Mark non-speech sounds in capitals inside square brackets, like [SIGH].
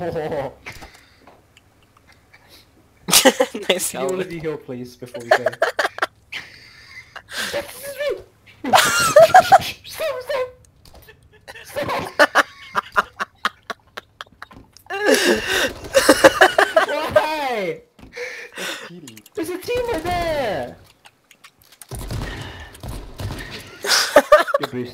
Oh, [LAUGHS] nice can you want to heal, please, before we go? [LAUGHS] Why? There's a team right there!